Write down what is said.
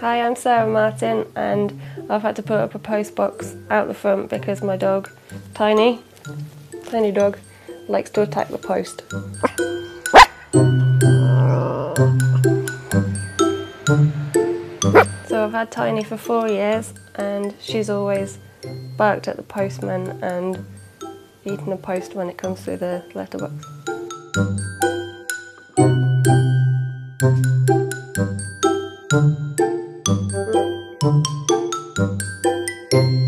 Hi, I'm Sarah Martin and I've had to put up a post box out the front because my dog, Tiny, tiny dog, likes to attack the post. So I've had Tiny for four years and she's always barked at the postman and eaten a post when it comes through the letterbox. Thank you.